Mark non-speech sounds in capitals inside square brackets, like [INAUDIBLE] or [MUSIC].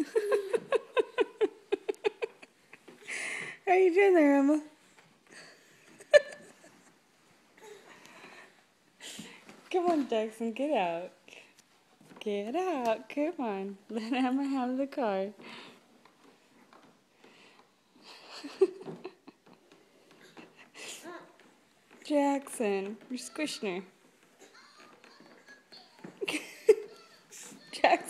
[LAUGHS] How you doing there, Emma? [LAUGHS] Come on, Jackson, get out. Get out. Come on. [LAUGHS] Let Emma have the car. Jackson, you're squishing her. Jackson.